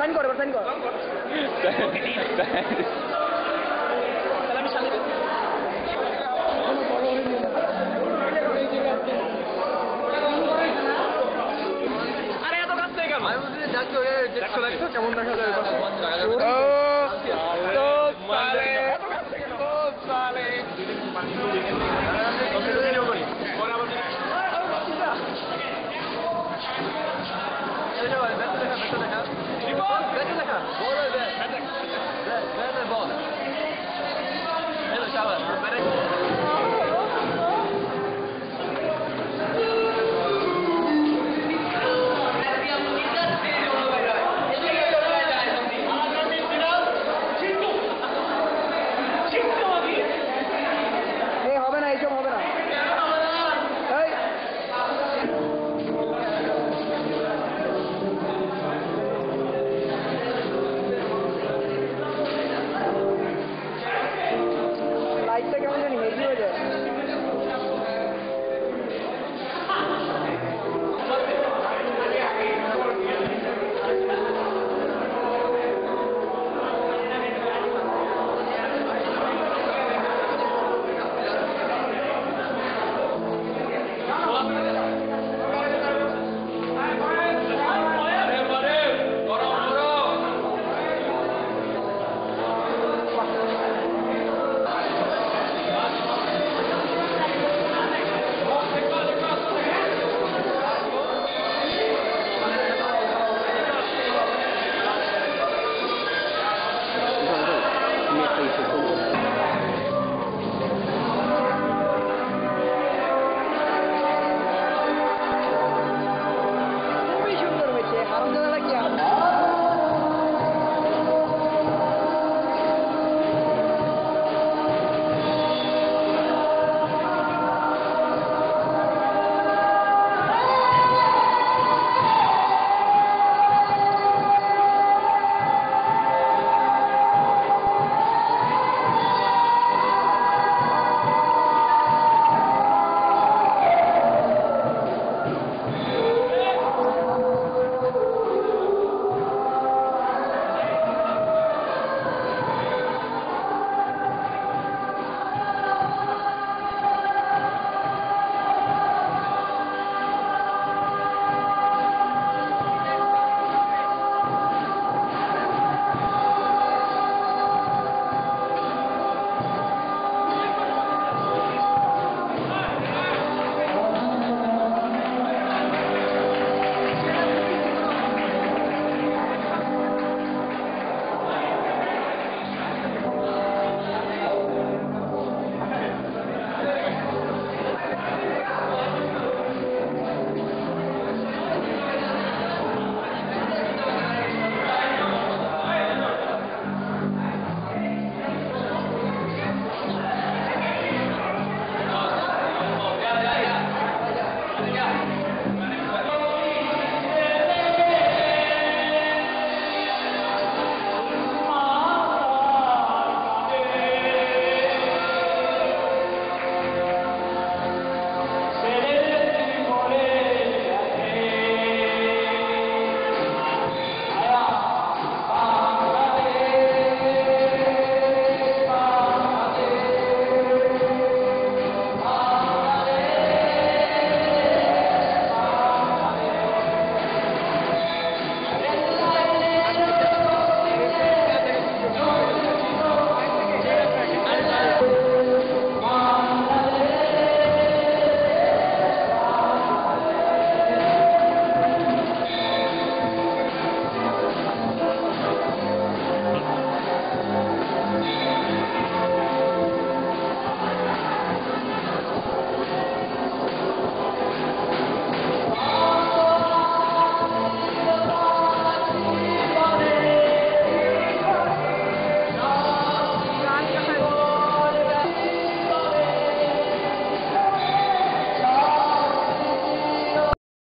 Sign কর sign কর। কেমন দেখা যায়। Florida.